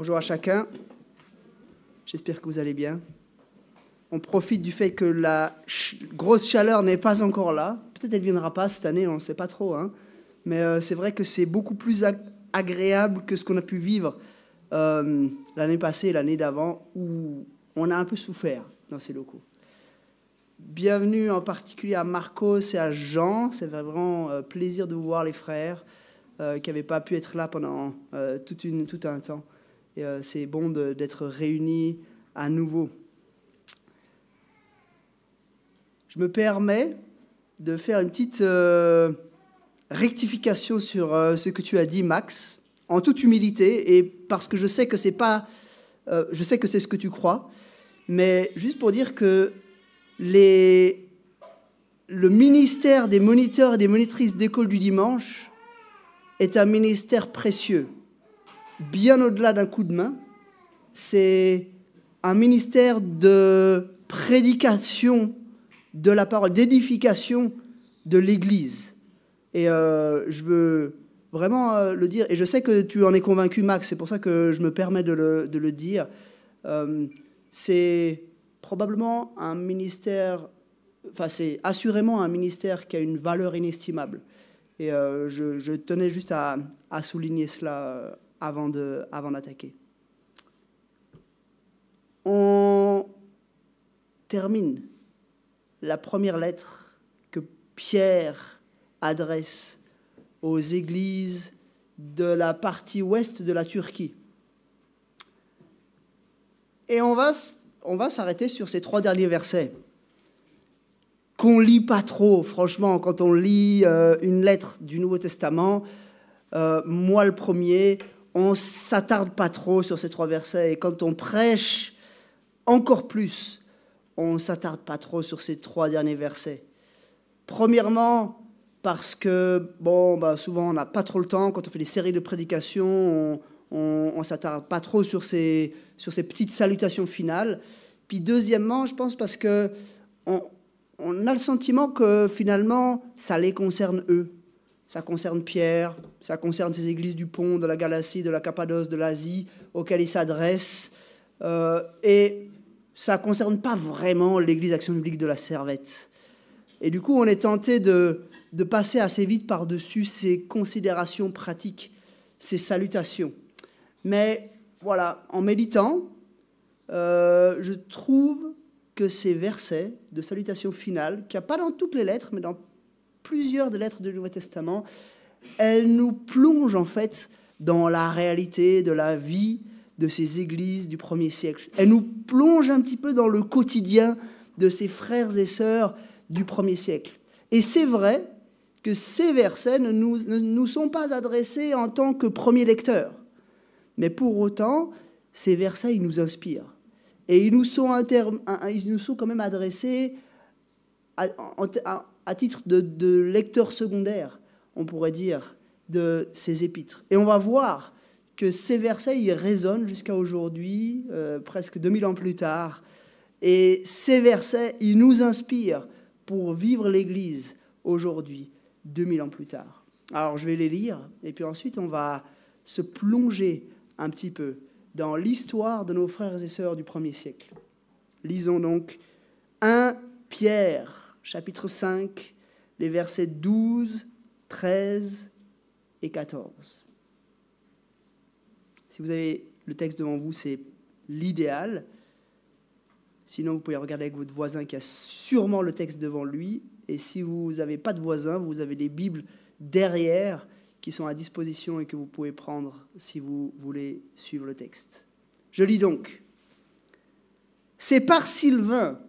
Bonjour à chacun. J'espère que vous allez bien. On profite du fait que la grosse chaleur n'est pas encore là. Peut-être elle viendra pas cette année, on ne sait pas trop. Hein. Mais euh, c'est vrai que c'est beaucoup plus agréable que ce qu'on a pu vivre euh, l'année passée l'année d'avant, où on a un peu souffert dans ces locaux. Bienvenue en particulier à Marcos et à Jean. C'est vraiment euh, plaisir de vous voir, les frères, qui n'avaient pas pu être là pendant tout un temps. Et c'est bon d'être réunis à nouveau. Je me permets de faire une petite rectification sur euh, ce que tu as dit, Max, en toute humilité, et parce que je sais que c'est pas, euh, je sais que c'est ce que tu crois, mais juste pour dire que le ministère des moniteurs et des monitrices d'école du dimanche est un ministère précieux, bien au-delà d'un coup de main. C'est un ministère de prédication de la parole, d'édification de l'Église. Et euh, je veux vraiment euh, le dire, et je sais que tu en es convaincu, Max, c'est pour ça que je me permets de le, dire. Euh, c'est probablement un ministère, enfin c'est assurément un ministère qui a une valeur inestimable. Et je, tenais juste à souligner cela avant d'attaquer. On termine la première lettre que Pierre adresse aux églises de la partie ouest de la Turquie. Et on va, on va s'arrêter sur ces trois derniers versets qu'on lit pas trop, franchement, quand on lit euh, une lettre du Nouveau Testament, euh, moi le premier, on s'attarde pas trop sur ces trois versets. Et quand on prêche encore plus, on s'attarde pas trop sur ces trois derniers versets. Premièrement, parce que, bon, bah, souvent on n'a pas trop le temps, quand on fait des séries de prédications, on ne s'attarde pas trop sur ces, sur ces petites salutations finales. Puis deuxièmement, je pense parce que on, on a le sentiment que finalement, ça les concerne eux. Ça concerne Pierre, ça concerne ces églises du Pont, de la Galatie, de la Cappadoce, de l'Asie, auxquelles ils s'adressent. Euh, et ça ne concerne pas vraiment l'Église Action Publique de la Servette. Et du coup, on est tenté de, de passer assez vite par-dessus ces considérations pratiques, ces salutations. Mais voilà, en méditant, euh, je trouve que ces versets de salutation finale, qu'il n'y a pas dans toutes les lettres, mais dans plusieurs des lettres du Nouveau Testament, elles nous plongent en fait dans la réalité de la vie de ces églises du premier siècle. Elles nous plongent un petit peu dans le quotidien de ces frères et sœurs du premier siècle. Et c'est vrai que ces versets ne nous, nous sont pas adressés en tant que premier lecteur. Mais pour autant, ces versets, ils nous inspirent. Et ils nous sont, ils nous sont quand même adressés titre de, de lecteur secondaire, on pourrait dire, de ces épîtres. Et on va voir que ces versets, ils résonnent jusqu'à aujourd'hui, euh, presque 2000 ans plus tard. Et ces versets, ils nous inspirent pour vivre l'Église aujourd'hui, 2000 ans plus tard. Alors je vais les lire, et puis ensuite on va se plonger un petit peu dans l'histoire de nos frères et sœurs du premier siècle. Lisons donc 1 Pierre, chapitre 5, les versets 12, 13 et 14. Si vous avez le texte devant vous, c'est l'idéal. Sinon, vous pouvez regarder avec votre voisin qui a sûrement le texte devant lui. Et si vous n'avez pas de voisin, vous avez des Bibles derrière qui sont à disposition et que vous pouvez prendre si vous voulez suivre le texte. Je lis donc. C'est par Sylvain,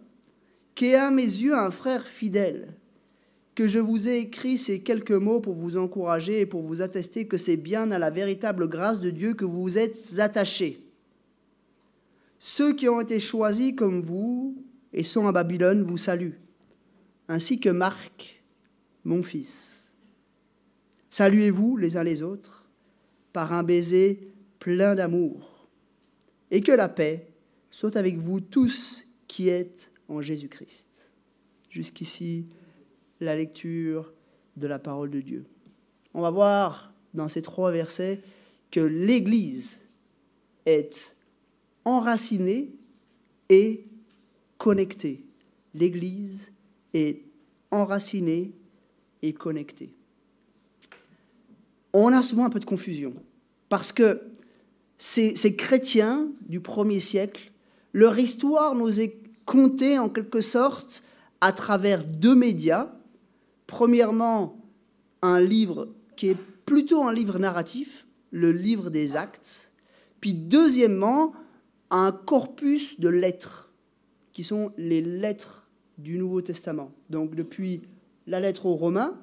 qui est à mes yeux un frère fidèle, que je vous ai écrit ces quelques mots pour vous encourager et pour vous attester que c'est bien à la véritable grâce de Dieu que vous vous êtes attachés. Ceux qui ont été choisis comme vous et sont à Babylone vous saluent, ainsi que Marc, mon fils. Saluez-vous les uns les autres par un baiser plein d'amour, et que la paix soit avec vous tous qui êtes en Jésus-Christ. Jusqu'ici, la lecture de la parole de Dieu. On va voir dans ces trois versets que l'Église est enracinée et connectée. L'Église est enracinée et connectée. On a souvent un peu de confusion parce que ces, chrétiens du premier siècle, leur histoire nous est contée en quelque sorte à travers deux médias. Premièrement, un livre qui est plutôt un livre narratif, le livre des actes. Puis deuxièmement, un corpus de lettres, qui sont les lettres du Nouveau Testament. Donc depuis la lettre aux Romains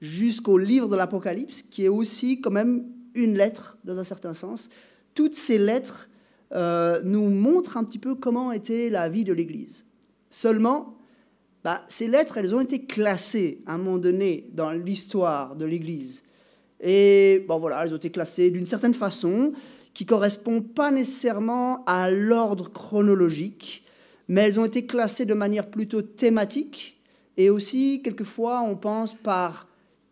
jusqu'au livre de l'Apocalypse, qui est aussi quand même une lettre dans un certain sens. Toutes ces lettres euh, nous montrent un petit peu comment était la vie de l'Église. Seulement, bah, ces lettres, elles ont été classées à un moment donné dans l'histoire de l'Église. Et bon, voilà, elles ont été classées d'une certaine façon qui correspond pas nécessairement à l'ordre chronologique, mais elles ont été classées de manière plutôt thématique et aussi, quelquefois, on pense par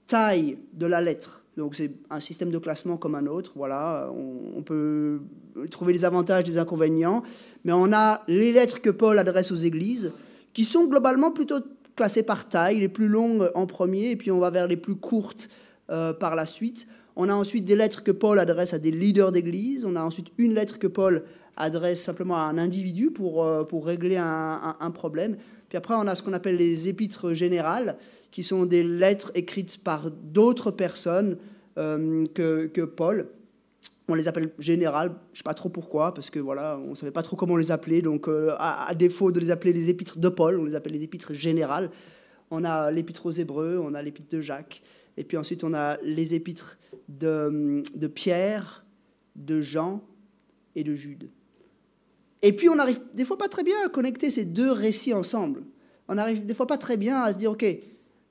taille de la lettre. Donc c'est un système de classement comme un autre. Voilà, on, peut trouver les avantages, les inconvénients, mais on a les lettres que Paul adresse aux églises, qui sont globalement plutôt classées par taille, les plus longues en premier, et puis on va vers les plus courtes euh, par la suite. On a ensuite des lettres que Paul adresse à des leaders d'église. On a ensuite une lettre que Paul adresse simplement à un individu pour, euh, pour régler un, problème. Puis après, on a ce qu'on appelle les épîtres générales, qui sont des lettres écrites par d'autres personnes euh, que, que Paul on les appelle générales, je ne sais pas trop pourquoi, parce que voilà, on ne savait pas trop comment les appeler, donc euh, à, défaut de les appeler les épîtres de Paul, on les appelle les épîtres générales. On a l'épître aux Hébreux, on a l'épître de Jacques, et puis ensuite on a les épîtres de, Pierre, de Jean et de Jude. Et puis on n'arrive des fois pas très bien à connecter ces deux récits ensemble. On n'arrive des fois pas très bien à se dire, ok,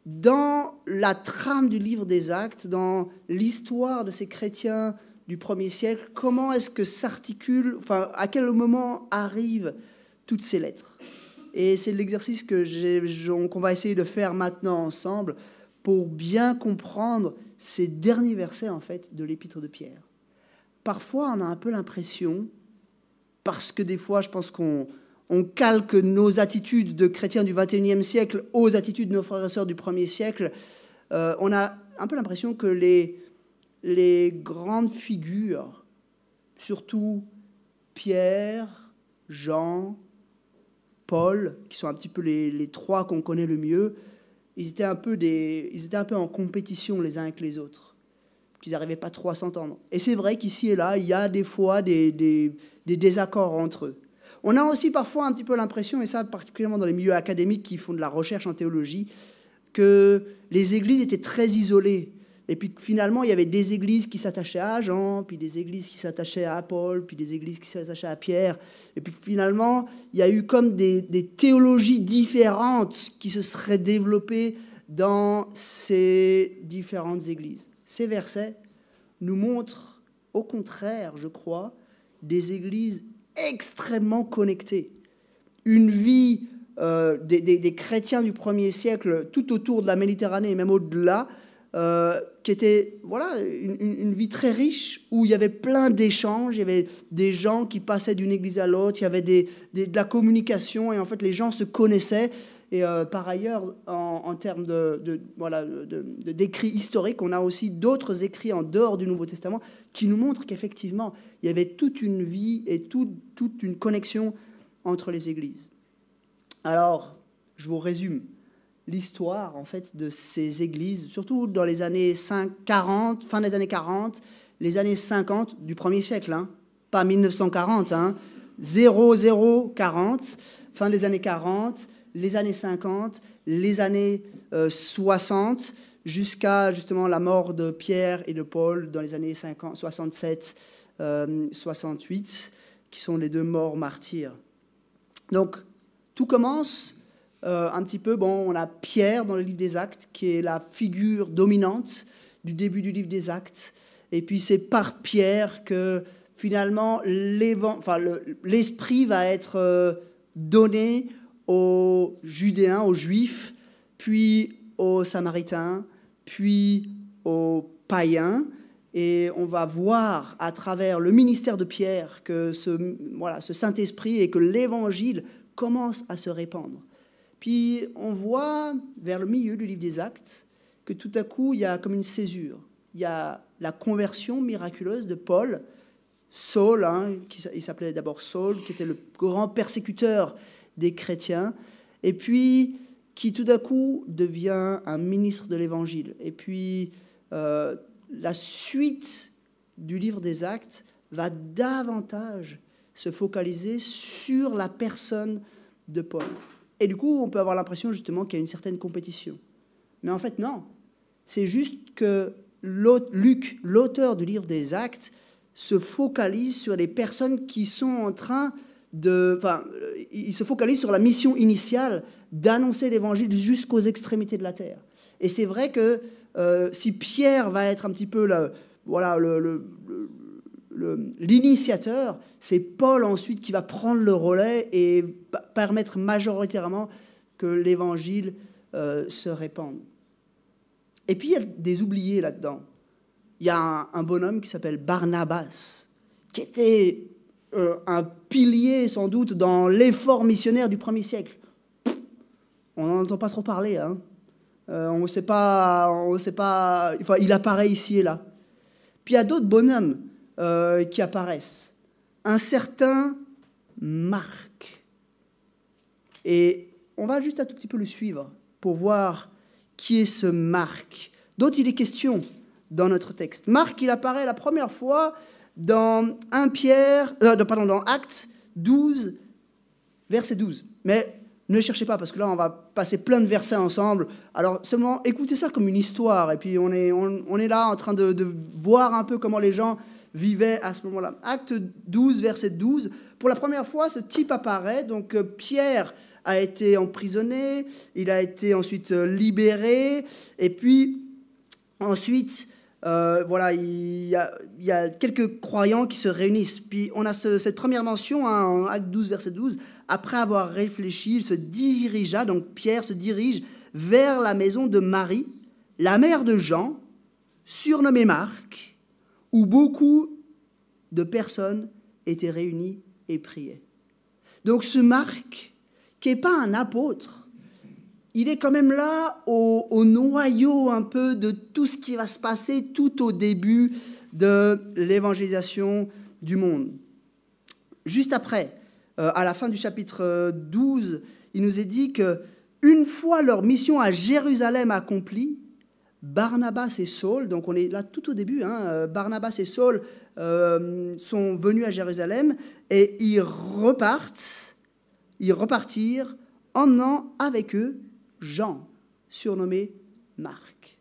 dans la trame du livre des actes, dans l'histoire de ces chrétiens du premier siècle, comment est-ce que s'articule, enfin, à quel moment arrivent toutes ces lettres? Et c'est l'exercice que qu'on va essayer de faire maintenant ensemble pour bien comprendre ces derniers versets en fait de l'épître de Pierre. Parfois, on a un peu l'impression, parce que des fois, je pense qu'on on calque nos attitudes de chrétiens du XXIe siècle aux attitudes de nos frères et sœurs du premier siècle, euh, on a un peu l'impression que les, les grandes figures, surtout Pierre, Jean, Paul, qui sont un petit peu les, trois qu'on connaît le mieux, ils étaient, un peu des, ils étaient un peu en compétition les uns avec les autres. Ils n'arrivaient pas trop à s'entendre. Et c'est vrai qu'ici et là, il y a des fois des, des, des, désaccords entre eux. On a aussi parfois un petit peu l'impression, et ça particulièrement dans les milieux académiques qui font de la recherche en théologie, que les églises étaient très isolées. Et puis finalement, il y avait des églises qui s'attachaient à Jean, puis des églises qui s'attachaient à Paul, puis des églises qui s'attachaient à Pierre. Et puis finalement, il y a eu comme des, théologies différentes qui se seraient développées dans ces différentes églises. Ces versets nous montrent, au contraire, je crois, des églises extrêmement connectées. Une vie euh, des, chrétiens du premier siècle tout autour de la Méditerranée et même au-delà, euh, qui était voilà, une, vie très riche, où il y avait plein d'échanges, il y avait des gens qui passaient d'une église à l'autre, il y avait de la communication, et en fait les gens se connaissaient. Et euh, par ailleurs, en, termes de, de voilà, d'écrits historiques, on a aussi d'autres écrits en dehors du Nouveau Testament qui nous montrent qu'effectivement, il y avait toute une vie et toute une connexion entre les églises. Alors, je vous résume l'histoire en fait de ces églises, surtout dans les années 5, 40, fin des années 40, les années 50 du premier siècle, hein, pas 1940, hein, 0040, fin des années 40, les années 50, les années 60, euh, jusqu'à justement la mort de Pierre et de Paul dans les années 50, 67, 68, qui sont les deux morts martyrs. Donc, tout commence euh, un petit peu, bon, on a Pierre dans le livre des Actes, qui est la figure dominante du début du livre des Actes. Et puis c'est par Pierre que finalement l'esprit va être euh, donné aux Judéens, aux Juifs, puis aux Samaritains, puis aux païens. Et on va voir à travers le ministère de Pierre que ce, voilà, ce Saint-Esprit et que l'Évangile commence à se répandre. Puis on voit vers le milieu du livre des Actes que tout à coup, il y a comme une césure. Il y a la conversion miraculeuse de Paul, Saul, hein, qui, il s'appelait d'abord Saul, qui était le grand persécuteur des chrétiens, et puis qui tout à coup devient un ministre de l'Évangile. Et puis euh, la suite du livre des actes va davantage se focaliser sur la personne de Paul. Et du coup, on peut avoir l'impression justement qu'il y a une certaine compétition. Mais en fait, non. C'est juste que Luc, l'auteur du livre des actes, se focalise sur les personnes qui sont en train de... Enfin, il se focalise sur la mission initiale d'annoncer l'évangile jusqu'aux extrémités de la terre. Et c'est vrai que euh, si Pierre va être un petit peu le, voilà, l'initiateur, c'est Paul ensuite qui va prendre le relais et permettre majoritairement que l'évangile euh, se répande. Et puis il y a des oubliés là-dedans. Il y a un, bonhomme qui s'appelle Barnabas, qui était euh, un pilier sans doute dans l'effort missionnaire du premier siècle. On n'en entend pas trop parler. Hein. Euh, on ne sait pas, sait pas. Enfin, il apparaît ici et là. Puis il y a d'autres bonhommes euh, qui apparaissent. Un certain Marc. Et on va juste un tout petit peu le suivre pour voir qui est ce Marc, dont il est question dans notre texte. Marc, il apparaît la première fois dans 1 Pierre, euh, pardon, dans Actes 12, verset 12. Mais ne cherchez pas, parce que là, on va passer plein de versets ensemble. Alors, seulement, écoutez ça comme une histoire. Et puis, on est, on, est là en train de, de, voir un peu comment les gens vivaient à ce moment-là. Acte 12, verset 12. Pour la première fois, ce type apparaît. Donc, euh, Pierre a été emprisonné. Il a été ensuite euh, libéré. Et puis, ensuite, euh, voilà, il y, a, quelques croyants qui se réunissent. Puis on a cette première mention hein, en Acte 12, verset 12. Après avoir réfléchi, il se dirigea, donc Pierre se dirige vers la maison de Marie, la mère de Jean, surnommée Marc, où beaucoup de personnes étaient réunies et priaient. Donc ce Marc, qui n'est pas un apôtre, il est quand même là au, noyau un peu de tout ce qui va se passer tout au début de l'évangélisation du monde. Juste après, euh, à la fin du chapitre 12, il nous est dit que une fois leur mission à Jérusalem accomplie, Barnabas et Saul, donc on est là tout au début, hein, euh, Barnabas et Saul euh, sont venus à Jérusalem et ils repartent, ils repartirent emmenant avec eux Jean, surnommé Marc.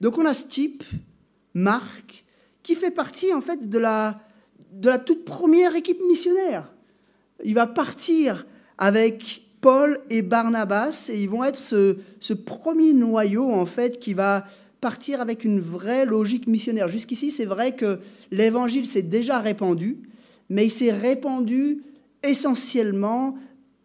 Donc on a ce type, Marc, qui fait partie en fait de la, de la toute première équipe missionnaire. Il va partir avec Paul et Barnabas et ils vont être ce, premier noyau en fait qui va partir avec une vraie logique missionnaire. Jusqu'ici, c'est vrai que l'évangile s'est déjà répandu, mais il s'est répandu essentiellement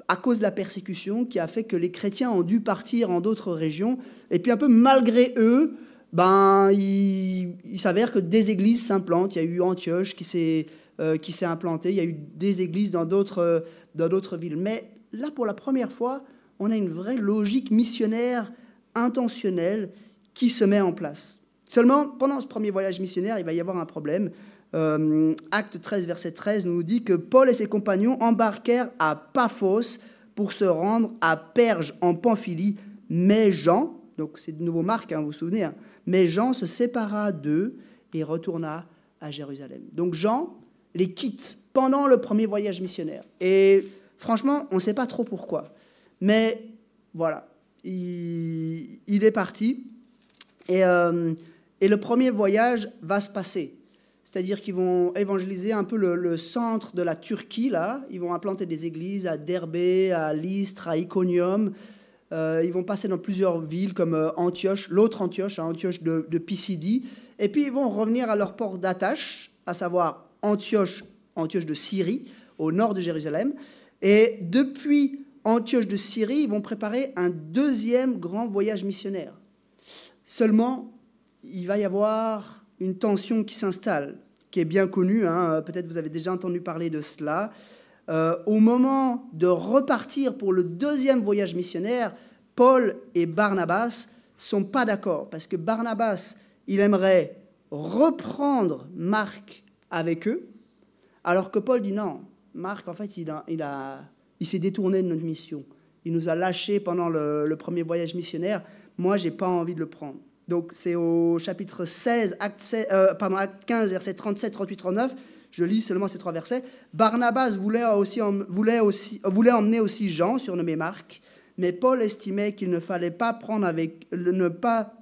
à cause de la persécution qui a fait que les chrétiens ont dû partir en d'autres régions. Et puis un peu malgré eux, ben, il, s'avère que des églises s'implantent. Il y a eu Antioche qui s'est euh, qui s'est implanté, il y a eu des églises dans d'autres dans d'autres villes. Mais là, pour la première fois, on a une vraie logique missionnaire intentionnelle qui se met en place. Seulement, pendant ce premier voyage missionnaire, il va y avoir un problème. Euh, acte 13, verset 13 nous dit que Paul et ses compagnons embarquèrent à Paphos pour se rendre à Perge en Pamphylie, mais Jean, donc c'est de nouveau Marc, hein, vous vous souvenez, hein, mais Jean se sépara d'eux et retourna à Jérusalem. Donc Jean les quitte pendant le premier voyage missionnaire. Et franchement, on ne sait pas trop pourquoi. Mais voilà, il, est parti. Et, euh, et le premier voyage va se passer c'est-à-dire qu'ils vont évangéliser un peu le, centre de la Turquie, là. Ils vont implanter des églises à Derbé, à Lystre, à Iconium. Euh, ils vont passer dans plusieurs villes comme euh, Antioche, l'autre Antioche, hein, Antioche de, de, Pisidie. Et puis ils vont revenir à leur port d'attache, à savoir Antioche, Antioche de Syrie, au nord de Jérusalem. Et depuis Antioche de Syrie, ils vont préparer un deuxième grand voyage missionnaire. Seulement, il va y avoir une tension qui s'installe, qui est bien connue, hein, peut-être vous avez déjà entendu parler de cela. Euh, au moment de repartir pour le deuxième voyage missionnaire, Paul et Barnabas sont pas d'accord, parce que Barnabas, il aimerait reprendre Marc avec eux, alors que Paul dit non, Marc, en fait, il, a, il, s'est détourné de notre mission. Il nous a lâchés pendant le, premier voyage missionnaire. Moi, j'ai pas envie de le prendre. Donc, c'est au chapitre 16, acte, euh, pardon, acte 15, versets 37, 38, 39. Je lis seulement ces trois versets. Barnabas voulait, aussi, voulait, aussi, voulait emmener aussi Jean, surnommé Marc, mais Paul estimait qu'il ne fallait pas prendre avec, ne pas,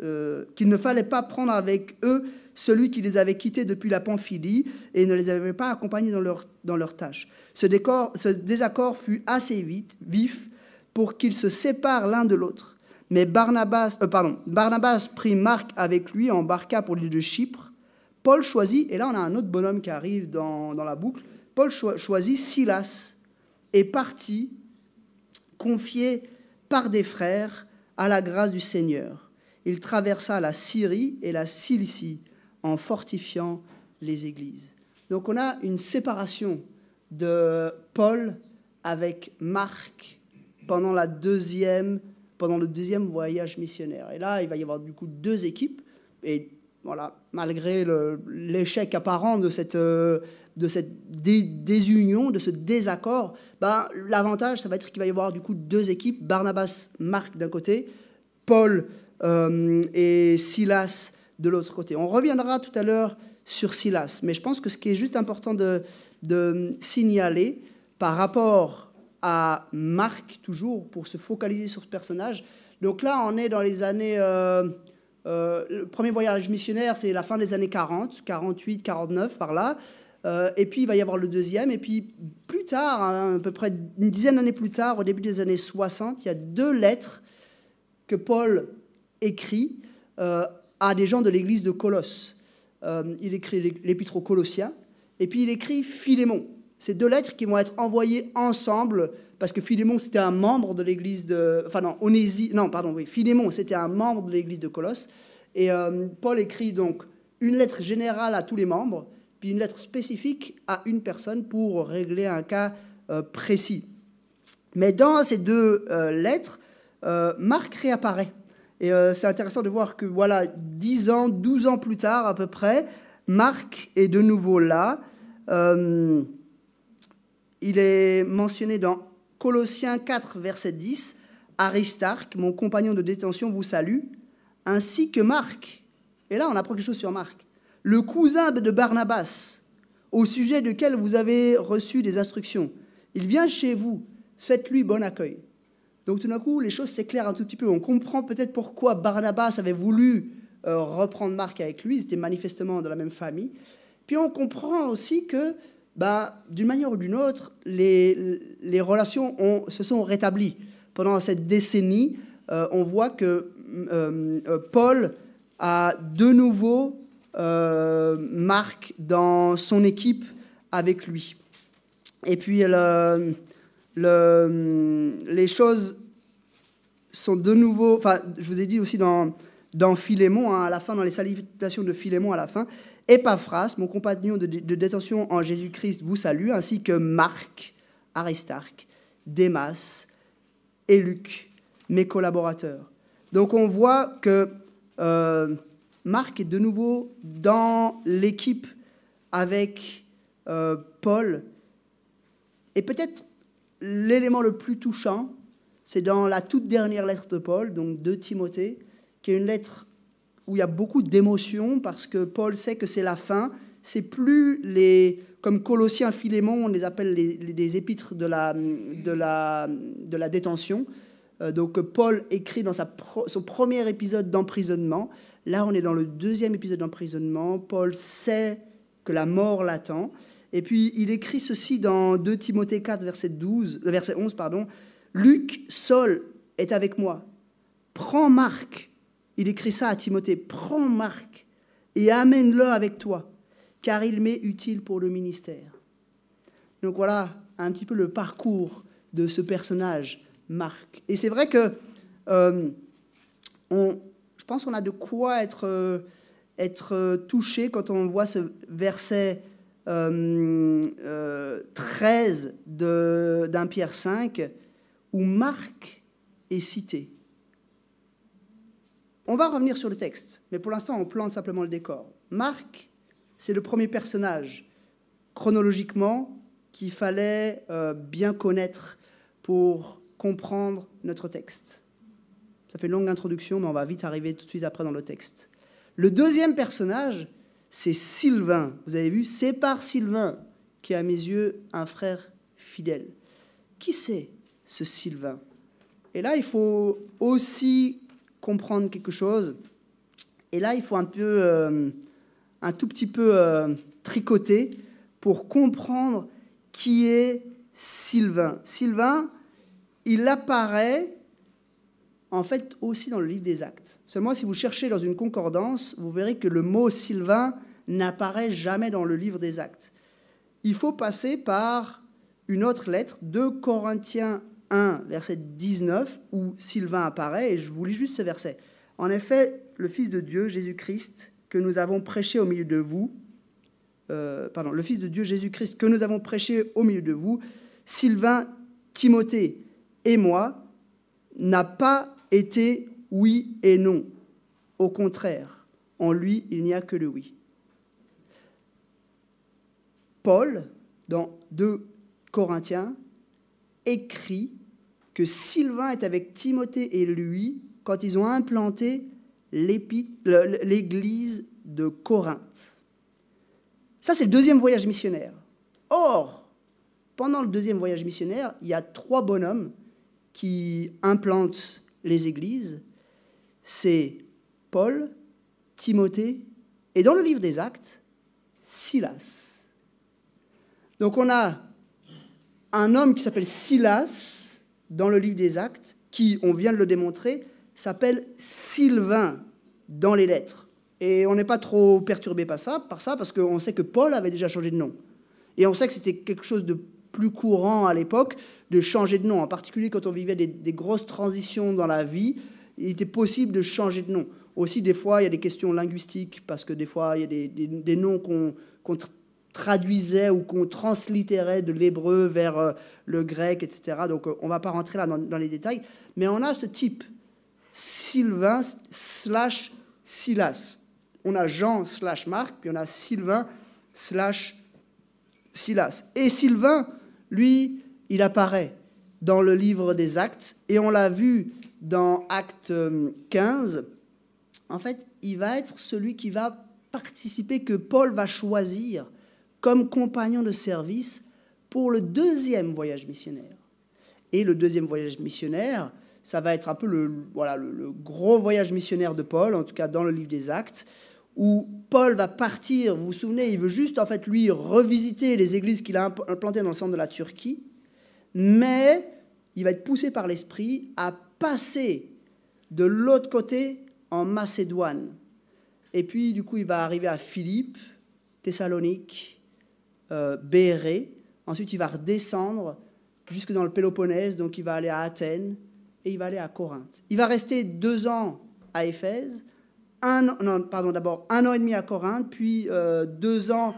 euh, qu'il ne fallait pas prendre avec eux celui qui les avait quittés depuis la Pamphylie et ne les avait pas accompagnés dans leur, dans leur tâche. Ce, désaccord fut assez vite, vif pour qu'ils se séparent l'un de l'autre. Mais Barnabas, euh, pardon, Barnabas prit Marc avec lui, embarqua pour l'île de Chypre. Paul choisit, et là on a un autre bonhomme qui arrive dans, dans la boucle, Paul choisit Silas et partit confié par des frères à la grâce du Seigneur. Il traversa la Syrie et la Cilicie en fortifiant les églises. Donc on a une séparation de Paul avec Marc pendant, la deuxième, pendant le deuxième voyage missionnaire. Et là, il va y avoir du coup deux équipes. Et voilà, malgré l'échec apparent de cette, de cette désunion, de ce désaccord, ben, l'avantage, ça va être qu'il va y avoir du coup deux équipes, Barnabas, Marc d'un côté, Paul euh, et Silas de l'autre côté. On reviendra tout à l'heure sur Silas, mais je pense que ce qui est juste important de, signaler par rapport à Marc, toujours, pour se focaliser sur ce personnage, donc là, on est dans les années... Euh, euh, le premier voyage missionnaire, c'est la fin des années 40, 48, 49, par là. Euh, et puis il va y avoir le deuxième. Et puis plus tard, hein, à peu près une dizaine d'années plus tard, au début des années 60, il y a deux lettres que Paul écrit à des gens de l'église de Colosse. Euh, il écrit l'épître aux Colossiens et puis il écrit Philémon. Ces deux lettres qui vont être envoyées ensemble parce que Philémon c'était un membre de l'église de, enfin non, Onésie, non pardon, oui, Philémon c'était un membre de l'église de Colosse et Paul écrit donc une lettre générale à tous les membres puis une lettre spécifique à une personne pour régler un cas euh, précis. Mais dans ces deux euh, lettres, euh, Marc réapparaît. Et c'est intéressant de voir que, voilà, 10 ans, 12 ans plus tard à peu près, Marc est de nouveau là. il est mentionné dans Colossiens 4, verset 10. Aristarque, mon compagnon de détention, vous salue, ainsi que Marc. Et là, on apprend quelque chose sur Marc le cousin de Barnabas, au sujet duquel vous avez reçu des instructions. Il vient chez vous, faites-lui bon accueil. Donc tout d'un coup, les choses s'éclairent un tout petit peu. On comprend peut-être pourquoi Barnabas avait voulu euh, reprendre Marc avec lui, ils étaient manifestement de la même famille. Puis on comprend aussi que, bah, d'une manière ou d'une autre, les, relations se sont rétablies. Pendant cette décennie, euh, on voit que euh, Paul a de nouveau Marc dans son équipe avec lui. Et puis le, les choses sont de nouveau, enfin je vous ai dit aussi dans, dans Philémon, hein, à la fin, dans les salutations de Philémon à la fin, Epaphras, mon compagnon de, de détention en Jésus-Christ, vous salue, ainsi que Marc, Aristarque, Démas et Luc, mes collaborateurs. Donc on voit que euh, Marc est de nouveau dans l'équipe avec euh, Paul. Et peut-être l'élément le plus touchant, c'est dans la toute dernière lettre de Paul, donc de Timothée, qui est une lettre où il y a beaucoup d'émotions parce que Paul sait que c'est la fin. C'est plus les, comme Colossiens, Philémon, on les appelle les, épîtres de la, de la, de la détention. Euh, donc Paul écrit dans sa son premier épisode d'emprisonnement. Là, on est dans le deuxième épisode d'emprisonnement. Paul sait que la mort l'attend. Et puis, il écrit ceci dans 2 Timothée 4, verset, 12, euh, verset 11. Pardon. Luc, Saul, est avec moi. Prends Marc. Il écrit ça à Timothée. Prends Marc et amène-le avec toi, car il m'est utile pour le ministère. Donc voilà un petit peu le parcours de ce personnage Marc. Et c'est vrai que euh, on, je pense qu'on a de quoi être, euh, être touché quand on voit ce verset 13 d'un Pierre 5 où Marc est cité. On va revenir sur le texte, mais pour l'instant, on plante simplement le décor. Marc, c'est le premier personnage, chronologiquement, qu'il fallait euh, bien connaître pour comprendre notre texte. Ça fait une longue introduction, mais on va vite arriver tout de suite après dans le texte. Le deuxième personnage, c'est Sylvain. Vous avez vu, c'est par Sylvain qui est à mes yeux un frère fidèle. Qui c'est ce Sylvain? Et là, il faut aussi comprendre quelque chose. Et là, il faut un peu, euh, un tout petit peu euh, tricoter pour comprendre qui est Sylvain. Sylvain, il apparaît en fait aussi dans le livre des actes. Seulement, si vous cherchez dans une concordance, vous verrez que le mot Sylvain n'apparaît jamais dans le livre des actes. Il faut passer par une autre lettre, de Corinthiens 1, verset 19, où Sylvain apparaît, et je vous lis juste ce verset. En effet, le Fils de Dieu, Jésus-Christ, que nous avons prêché au milieu de vous, euh, pardon, le Fils de Dieu, Jésus-Christ, que nous avons prêché au milieu de vous, Sylvain, Timothée et moi, n'a pas été oui et non. Au contraire, en lui, il n'y a que le oui. Paul, dans 2 Corinthiens, écrit que Sylvain est avec Timothée et lui quand ils ont implanté l'église de Corinthe. Ça, c'est le deuxième voyage missionnaire. Or, pendant le deuxième voyage missionnaire, il y a trois bonhommes qui implantent les églises. C'est Paul, Timothée et dans le livre des Actes, Silas. Donc on a un homme qui s'appelle Silas dans le livre des Actes, qui, on vient de le démontrer, s'appelle Sylvain dans les lettres. Et on n'est pas trop perturbé par ça, par ça parce qu'on sait que Paul avait déjà changé de nom. Et on sait que c'était quelque chose de plus courant à l'époque de changer de nom, en particulier quand on vivait des, grosses transitions dans la vie, il était possible de changer de nom. Aussi, des fois, il y a des questions linguistiques, parce que des fois, il y a des, des, noms qu'on traduisait ou qu'on translittérait de l'hébreu vers euh, le grec, etc. Donc euh, on ne va pas rentrer là dans, les détails, mais on a ce type, Sylvain slash Silas. On a Jean slash Marc, puis on a Sylvain slash Silas. Et Sylvain, lui, il apparaît dans le livre des actes, et on l'a vu dans Acte 15. Euh, en fait, il va être celui qui va participer, que Paul va choisir comme compagnon de service pour le deuxième voyage missionnaire. Et le deuxième voyage missionnaire, ça va être un peu le, gros voyage missionnaire de Paul, en tout cas dans le livre des Actes, où Paul va partir, vous vous souvenez, il veut juste en fait lui revisiter les églises qu'il a implantées dans le centre de la Turquie, mais il va être poussé par l'Esprit à passer de l'autre côté en Macédoine. Et puis du coup, il va arriver à Philippe, Thessalonique, euh, Béré. Ensuite, il va redescendre jusque dans le Péloponnèse, donc il va aller à Athènes et il va aller à Corinthe. Il va rester deux ans à Éphèse, un, non, pardon, d'abord un an et demi à Corinthe, puis euh, deux ans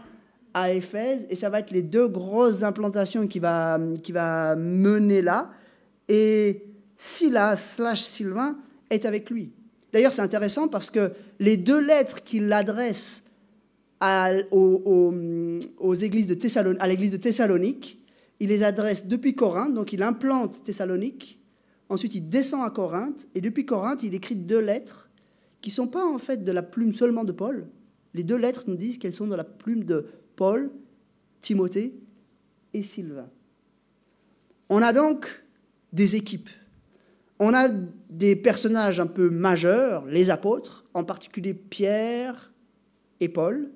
à Éphèse, et ça va être les deux grosses implantations qui va, qui va mener là. Et Silas slash Sylvain est avec lui. D'ailleurs, c'est intéressant parce que les deux lettres qu'il adresse aux, églises de à l'église de Thessalonique. Il les adresse depuis Corinthe, donc il implante Thessalonique. Ensuite, il descend à Corinthe. Et depuis Corinthe, il écrit deux lettres qui ne sont pas en fait de la plume seulement de Paul. Les deux lettres nous disent qu'elles sont de la plume de Paul, Timothée et Sylvain. On a donc des équipes. On a des personnages un peu majeurs, les apôtres, en particulier Pierre et Paul.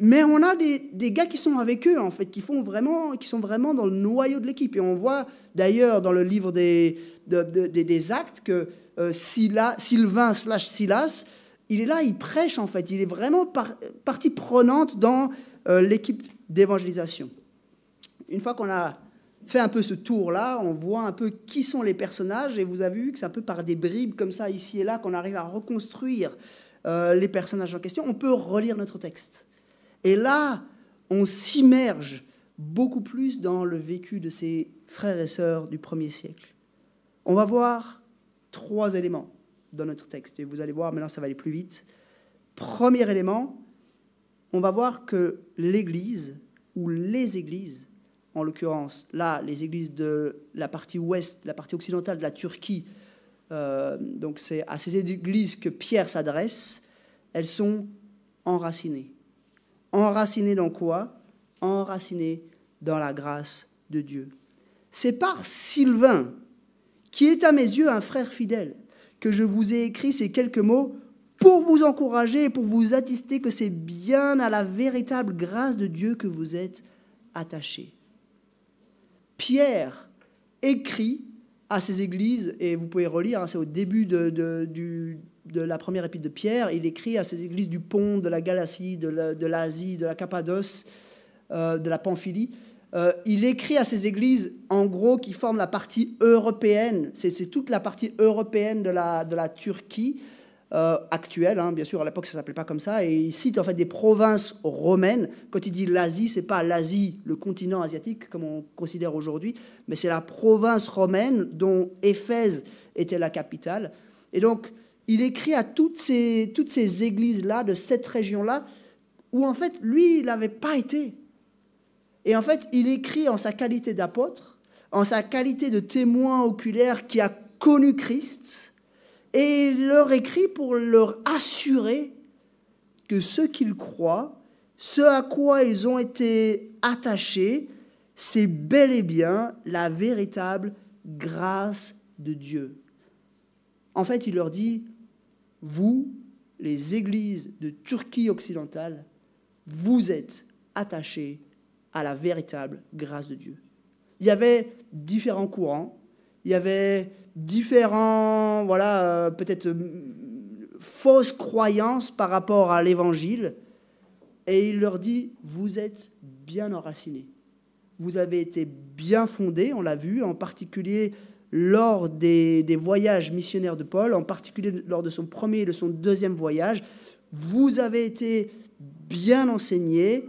Mais on a des, gars qui sont avec eux, en fait, qui, font vraiment, qui sont vraiment dans le noyau de l'équipe. Et on voit d'ailleurs dans le livre des, actes que euh, Sylvain slash Silas, il est là, il prêche, en fait. Il est vraiment partie prenante dans euh, l'équipe d'évangélisation. Une fois qu'on a fait un peu ce tour-là, on voit un peu qui sont les personnages, et vous avez vu que c'est un peu par des bribes comme ça, ici et là, qu'on arrive à reconstruire euh, les personnages en question, on peut relire notre texte. Et là, on s'immerge beaucoup plus dans le vécu de ces frères et sœurs du premier siècle. On va voir trois éléments dans notre texte. Et vous allez voir, maintenant ça va aller plus vite. Premier élément, on va voir que l'Église, ou les églises, en l'occurrence là, les églises de la partie ouest, la partie occidentale de la Turquie, euh, donc c'est à ces églises que Pierre s'adresse, elles sont enracinées. Enracinées dans quoi? Enracinées dans la grâce de Dieu. C'est par Sylvain, qui est à mes yeux un frère fidèle, que je vous ai écrit ces quelques mots pour vous encourager et pour vous attester que c'est bien à la véritable grâce de Dieu que vous êtes attachés. Pierre écrit à ces églises, et vous pouvez relire, hein, c'est au début de, de, la première épître de Pierre, il écrit à ces églises du Pont, de la Galatie, de l'Asie, de, la Cappadoce, euh, de la Pamphylie. Euh, il écrit à ces églises, en gros, qui forment la partie européenne, c'est toute la partie européenne de la, Turquie euh, actuelle, hein, bien sûr, à l'époque ça ne s'appelait pas comme ça, et il cite en fait des provinces romaines. Quand il dit l'Asie, c'est pas l'Asie, le continent asiatique, comme on considère aujourd'hui, mais c'est la province romaine dont Éphèse était la capitale. Et donc, il écrit à toutes ces, toutes ces églises-là, de cette région-là, où en fait, lui, il n'avait pas été. Et en fait, il écrit en sa qualité d'apôtre, en sa qualité de témoin oculaire qui a connu Christ, et il leur écrit pour leur assurer que ce qu'ils croient, ce à quoi ils ont été attachés, c'est bel et bien la véritable grâce de Dieu. En fait, il leur dit, vous, les églises de Turquie occidentale, vous êtes attachés à la véritable grâce de Dieu. Il y avait différents courants, il y avait différents, voilà, euh, peut-être euh, fausses croyances par rapport à l'évangile, et il leur dit, vous êtes bien enracinés, vous avez été bien fondés, on l'a vu, en particulier lors des, des, voyages missionnaires de Paul, en particulier lors de son premier et de son deuxième voyage, vous avez été bien enseignés,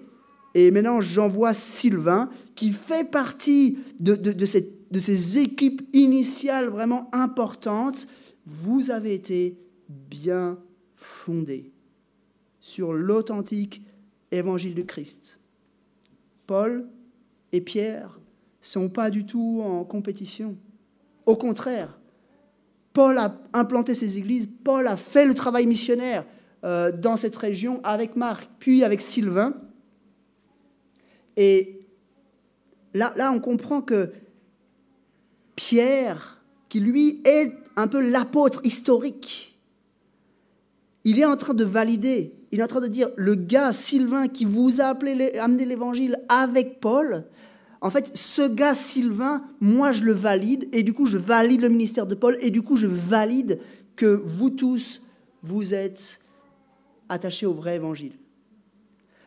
et maintenant, j'envoie Sylvain, qui fait partie de, de, cette, de, ces équipes initiales vraiment importantes. Vous avez été bien fondés sur l'authentique évangile de Christ. Paul et Pierre sont pas du tout en compétition. Au contraire, Paul a implanté ses églises, Paul a fait le travail missionnaire euh, dans cette région avec Marc, puis avec Sylvain. Et là, là, on comprend que Pierre, qui lui est un peu l'apôtre historique, il est en train de valider, il est en train de dire, le gars Sylvain qui vous a appelé, amené l'évangile avec Paul, en fait, ce gars Sylvain, moi je le valide, et du coup je valide le ministère de Paul, et du coup je valide que vous tous, vous êtes attachés au vrai évangile.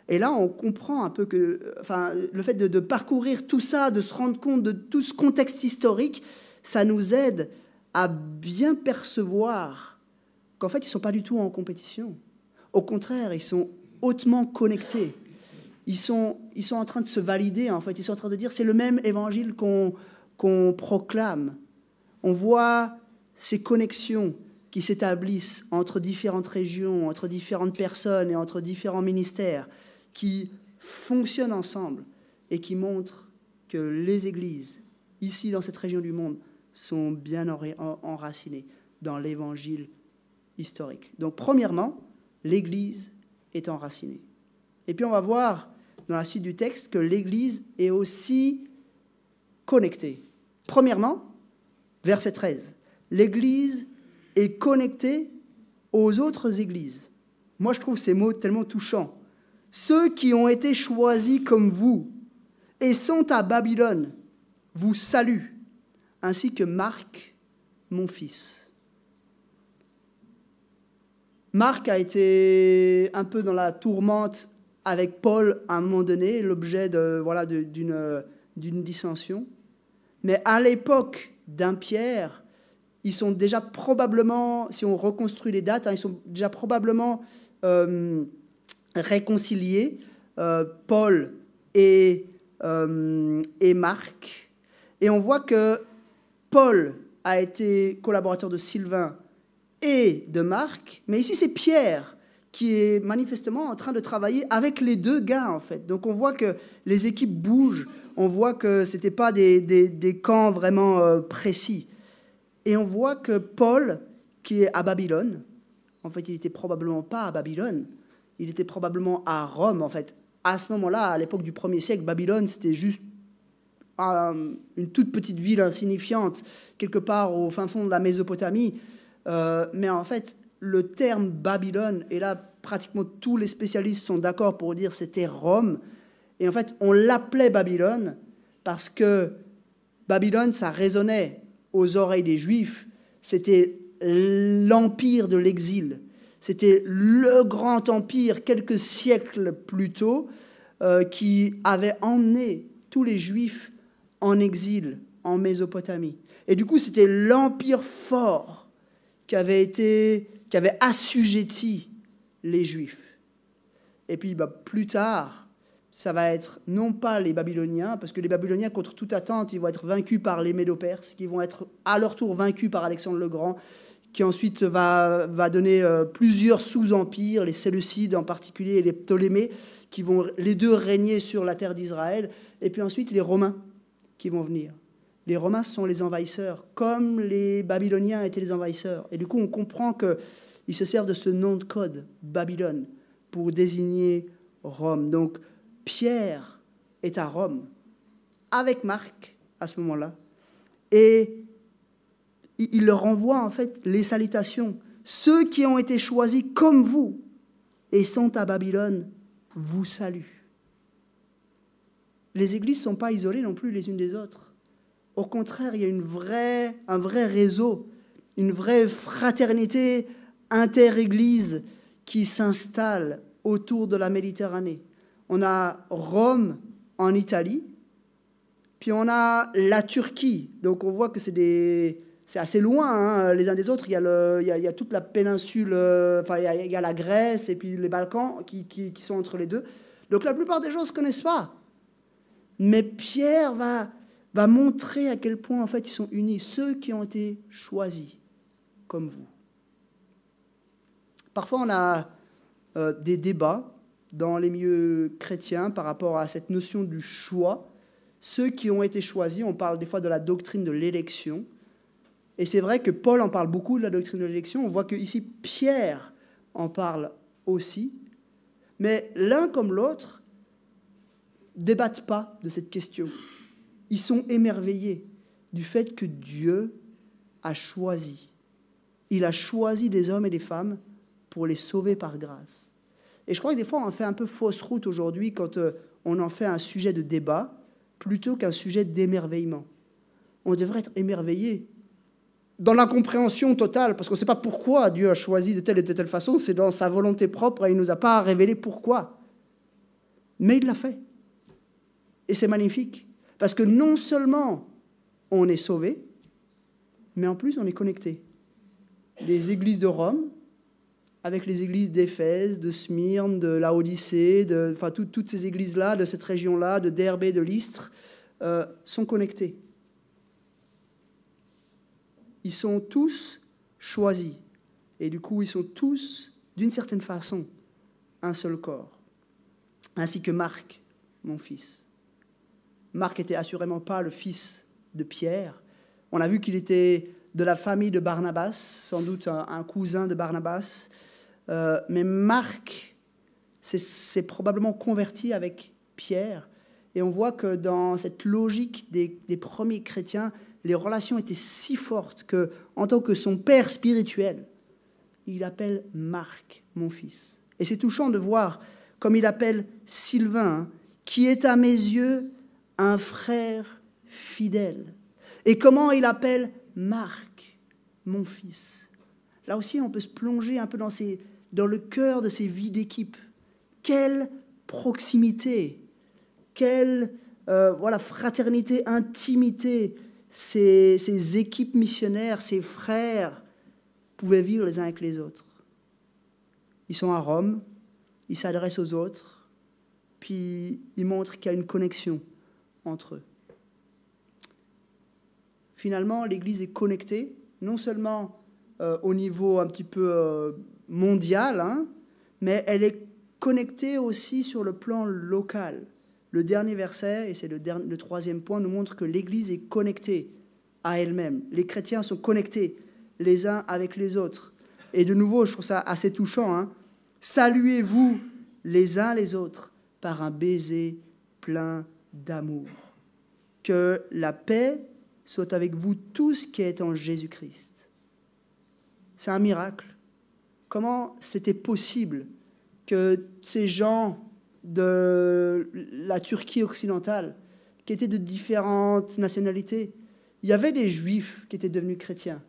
Et là, on comprend un peu que enfin, le fait de, parcourir tout ça, de se rendre compte de tout ce contexte historique, ça nous aide à bien percevoir qu'en fait, ils ne sont pas du tout en compétition. Au contraire, ils sont hautement connectés. Ils sont, ils sont en train de se valider, en fait. Ils sont en train de dire c'est le même évangile qu'on qu'on proclame. On voit ces connexions qui s'établissent entre différentes régions, entre différentes personnes et entre différents ministères qui fonctionnent ensemble et qui montrent que les églises, ici dans cette région du monde, sont bien enracinées dans l'évangile historique. Donc premièrement, l'Église est enracinée. Et puis on va voir dans la suite du texte que l'Église est aussi connectée. Premièrement, verset 13, l'Église est connectée aux autres églises. Moi je trouve ces mots tellement touchants ceux qui ont été choisis comme vous et sont à Babylone vous saluent, ainsi que Marc, mon fils. Marc a été un peu dans la tourmente avec Paul à un moment donné, l'objet de, voilà, d'une, d'une dissension. Mais à l'époque d'un Pierre, ils sont déjà probablement, si on reconstruit les dates, hein, ils sont déjà probablement euh, réconciliés, euh, Paul et, euh, et Marc. Et on voit que Paul a été collaborateur de Sylvain et de Marc, mais ici c'est Pierre qui est manifestement en train de travailler avec les deux gars en fait. Donc on voit que les équipes bougent, on voit que ce n'était pas des, des, des, camps vraiment précis. Et on voit que Paul, qui est à Babylone, en fait, il n'était probablement pas à Babylone, il était probablement à Rome, en fait. À ce moment-là, à l'époque du 1er siècle, Babylone, c'était juste une toute petite ville insignifiante, quelque part au fin fond de la Mésopotamie. Euh, mais en fait, le terme Babylone, et là, pratiquement tous les spécialistes sont d'accord pour dire c'était Rome. Et en fait, on l'appelait Babylone parce que Babylone, ça résonnait aux oreilles des Juifs, c'était l'empire de l'exil. C'était le grand empire, quelques siècles plus tôt, euh, qui avait emmené tous les Juifs en exil en Mésopotamie. Et du coup, c'était l'empire fort qui avait, été, qui avait assujetti les Juifs. Et puis, bah, plus tard, ça va être non pas les Babyloniens, parce que les Babyloniens, contre toute attente, ils vont être vaincus par les Médo-Perses, qui vont être à leur tour vaincus par Alexandre le Grand, qui ensuite va, va donner euh, plusieurs sous-empires, les Séleucides en particulier et les Ptolémées, qui vont les deux régner sur la terre d'Israël, et puis ensuite les Romains qui vont venir. Les Romains sont les envahisseurs, comme les Babyloniens étaient les envahisseurs. Et du coup, on comprend qu'ils se servent de ce nom de code, Babylone, pour désigner Rome. Donc, Pierre est à Rome avec Marc à ce moment-là. Et il leur envoie en fait les salutations. Ceux qui ont été choisis comme vous et sont à Babylone vous saluent. Les églises ne sont pas isolées non plus les unes des autres. Au contraire, il y a une un vrai réseau, une vraie fraternité inter-église qui s'installe autour de la Méditerranée on a Rome en Italie, puis on a la Turquie. Donc on voit que c'est des... C'est assez loin hein, les uns des autres. Il y, a toute la péninsule, euh, enfin, il y, a, la Grèce et puis les Balkans qui, sont entre les deux. Donc la plupart des gens ne se connaissent pas. Mais Pierre va, va montrer à quel point en fait ils sont unis, ceux qui ont été choisis comme vous. Parfois on a euh, des débats dans les milieux chrétiens par rapport à cette notion du choix. Ceux qui ont été choisis, on parle des fois de la doctrine de l'élection. Et c'est vrai que Paul en parle beaucoup de la doctrine de l'élection. On voit que ici Pierre en parle aussi. Mais l'un comme l'autre débattent pas de cette question. Ils sont émerveillés du fait que Dieu a choisi. Il a choisi des hommes et des femmes pour les sauver par grâce. Et je crois que des fois, on fait un peu fausse route aujourd'hui quand euh, on en fait un sujet de débat plutôt qu'un sujet d'émerveillement. On devrait être émerveillé dans l'incompréhension totale, parce qu'on ne sait pas pourquoi Dieu a choisi de telle et de telle façon, c'est dans sa volonté propre et il ne nous a pas révélé pourquoi. Mais il l'a fait. Et c'est magnifique, parce que non seulement on est sauvé, mais en plus on est connecté. Les églises de Rome, avec les églises d'Éphèse, de Smyrne, de Laodicée, de, enfin toutes ces églises-là, de cette région-là, de Derbé, de l'Istre, euh, sont connectées. Ils sont tous choisis. Et du coup, ils sont tous, d'une certaine façon, un seul corps. Ainsi que Marc, mon fils. Marc n'était assurément pas le fils de Pierre. On a vu qu'il était de la famille de Barnabas, sans doute un cousin de Barnabas. Euh, mais Marc s'est probablement converti avec Pierre. Et on voit que dans cette logique des, des, premiers chrétiens, les relations étaient si fortes que, en tant que son père spirituel, il appelle Marc, mon fils. Et c'est touchant de voir comme il appelle Sylvain, hein, qui est à mes yeux un frère fidèle. Et comment il appelle Marc, mon fils. Là aussi, on peut se plonger un peu dans dans le cœur de ces vies d'équipe. Quelle proximité, quelle euh, voilà, fraternité, intimité. Ces, équipes missionnaires, ces frères, pouvaient vivre les uns avec les autres. Ils sont à Rome, ils s'adressent aux autres, puis ils montrent qu'il y a une connexion entre eux. Finalement, l'Église est connectée, non seulement euh, au niveau un petit peu euh, mondial, hein, mais elle est connectée aussi sur le plan local. Le dernier verset, et c'est le, le, troisième point, nous montre que l'Église est connectée à elle-même. Les chrétiens sont connectés les uns avec les autres. Et de nouveau, je trouve ça assez touchant. Hein. Saluez-vous les uns les autres par un baiser plein d'amour. Que la paix soit avec vous tous qui êtes en Jésus-Christ. C'est un miracle. Comment c'était possible que ces gens de la Turquie occidentale, qui étaient de différentes nationalités. Il y avait des juifs qui étaient devenus chrétiens.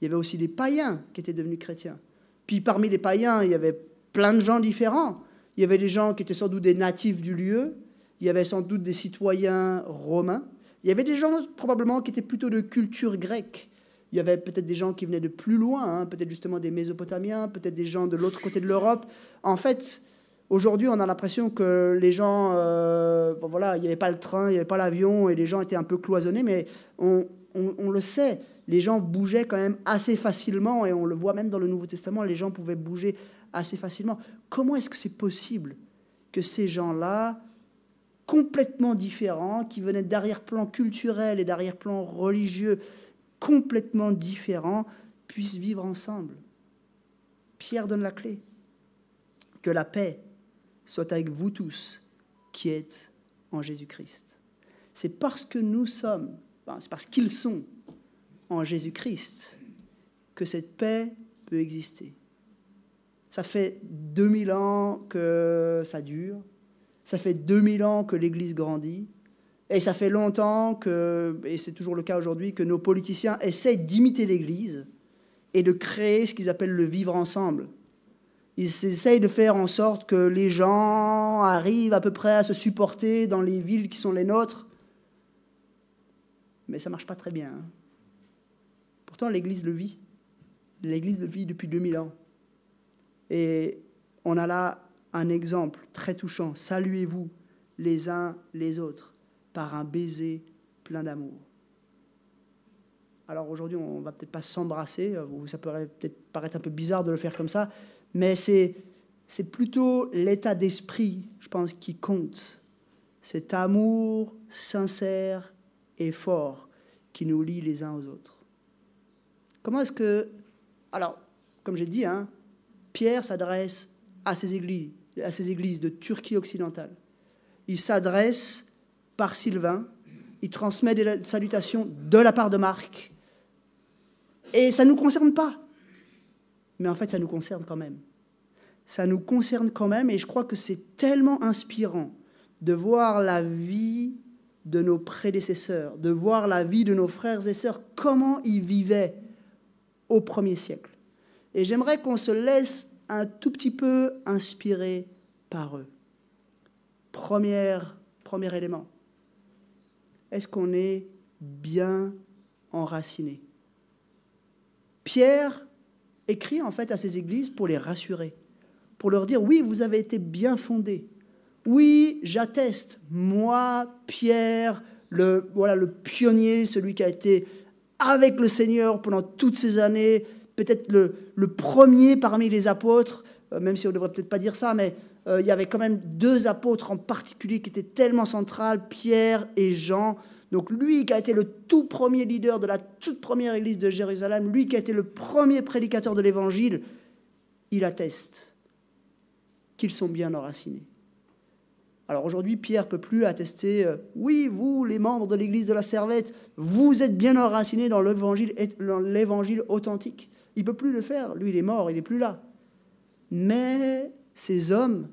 Il y avait aussi des païens qui étaient devenus chrétiens. Puis parmi les païens, il y avait plein de gens différents. Il y avait des gens qui étaient sans doute des natifs du lieu. Il y avait sans doute des citoyens romains. Il y avait des gens probablement qui étaient plutôt de culture grecque. Il y avait peut-être des gens qui venaient de plus loin, hein, peut-être justement des Mésopotamiens, peut-être des gens de l'autre côté de l'Europe. En fait, Aujourd'hui, on a l'impression que les gens, euh, voilà, il n'y avait pas le train, il n'y avait pas l'avion, et les gens étaient un peu cloisonnés, mais on, le sait, les gens bougeaient quand même assez facilement, et on le voit même dans le Nouveau Testament, les gens pouvaient bouger assez facilement. Comment est-ce que c'est possible que ces gens-là, complètement différents, qui venaient d'arrière-plan culturel et d'arrière-plan religieux complètement différents, puissent vivre ensemble? Pierre donne la clé. Que la paix, soit avec vous tous qui êtes en Jésus-Christ. C'est parce que nous sommes, c'est parce qu'ils sont en Jésus-Christ que cette paix peut exister. Ça fait 2000 ans que ça dure, ça fait 2000 ans que l'Église grandit, et ça fait longtemps que, et c'est toujours le cas aujourd'hui, que nos politiciens essayent d'imiter l'Église et de créer ce qu'ils appellent le vivre ensemble. Ils essayent de faire en sorte que les gens arrivent à peu près à se supporter dans les villes qui sont les nôtres. Mais ça ne marche pas très bien. Hein. Pourtant, l'Église le vit. L'Église le vit depuis 2000 ans. Et on a là un exemple très touchant. Saluez-vous les uns les autres par un baiser plein d'amour. Alors aujourd'hui, on va peut-être pas s'embrasser, ça pourrait peut-être paraître un peu bizarre de le faire comme ça, mais c'est, plutôt l'état d'esprit, je pense, qui compte. Cet amour sincère et fort qui nous lie les uns aux autres. Comment est-ce que... Alors, comme j'ai dit, hein, Pierre s'adresse à ces églises, à ces églises de Turquie occidentale. Il s'adresse par Sylvain, il transmet des salutations de la part de Marc. Et ça ne nous concerne pas mais en fait, ça nous concerne quand même. Ça nous concerne quand même, et je crois que c'est tellement inspirant de voir la vie de nos prédécesseurs, de voir la vie de nos frères et sœurs, comment ils vivaient au premier siècle. Et j'aimerais qu'on se laisse un tout petit peu inspirer par eux. Premier, premier élément. Est-ce qu'on est bien enraciné? Pierre écrit en fait à ces églises pour les rassurer, pour leur dire oui, vous avez été bien fondés. Oui, j'atteste, moi, Pierre, le, voilà, le pionnier, celui qui a été avec le Seigneur pendant toutes ces années, peut-être le, le, premier parmi les apôtres, euh, même si on ne devrait peut-être pas dire ça, mais euh, il y avait quand même deux apôtres en particulier qui étaient tellement centrales, Pierre et Jean. Donc lui qui a été le tout premier leader de la toute première église de Jérusalem, lui qui a été le premier prédicateur de l'évangile, il atteste qu'ils sont bien enracinés. Alors aujourd'hui, Pierre peut plus attester, euh, oui, vous, les membres de l'église de la Servette, vous êtes bien enracinés dans l'évangile authentique. Il peut plus le faire, lui il est mort, il n'est plus là. Mais ces hommes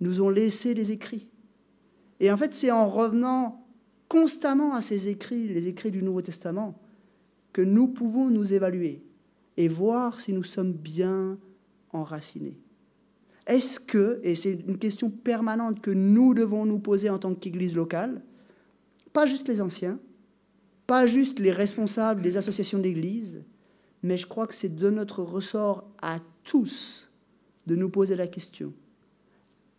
nous ont laissé les écrits. Et en fait, c'est en revenant constamment à ces écrits, les écrits du Nouveau Testament, que nous pouvons nous évaluer et voir si nous sommes bien enracinés. Est-ce que, et c'est une question permanente que nous devons nous poser en tant qu'Église locale, pas juste les anciens, pas juste les responsables des associations d'église, mais je crois que c'est de notre ressort à tous de nous poser la question,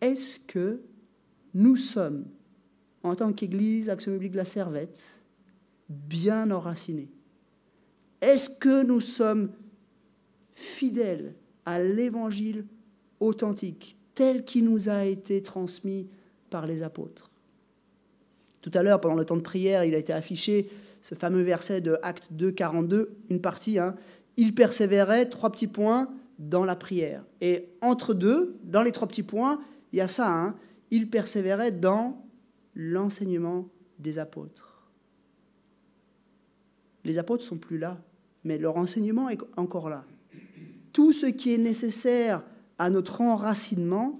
est-ce que nous sommes, en tant qu'Église Action Biblique de la Servette, bien enracinés Est-ce que nous sommes fidèles à l'Évangile authentique, tel qu'il nous a été transmis par les apôtres? Tout à l'heure, pendant le temps de prière, il a été affiché ce fameux verset de Acte 2, 42, une partie. Hein, il persévérait, trois petits points, dans la prière. Et entre deux, dans les trois petits points, il y a ça. Hein, il persévérait dans l'enseignement des apôtres. Les apôtres sont plus là, mais leur enseignement est encore là. Tout ce qui est nécessaire à notre enracinement